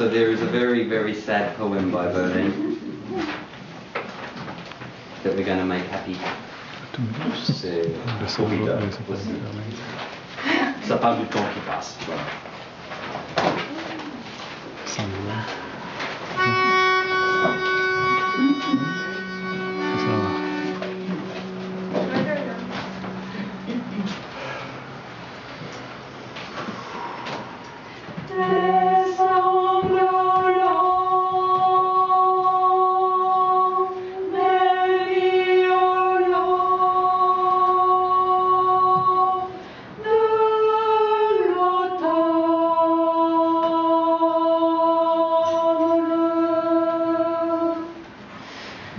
So there is a very, very sad poem by Verlaine that we're going to make happy. C'est. Ça parle du temps qui passe. Voilà.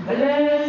Hello.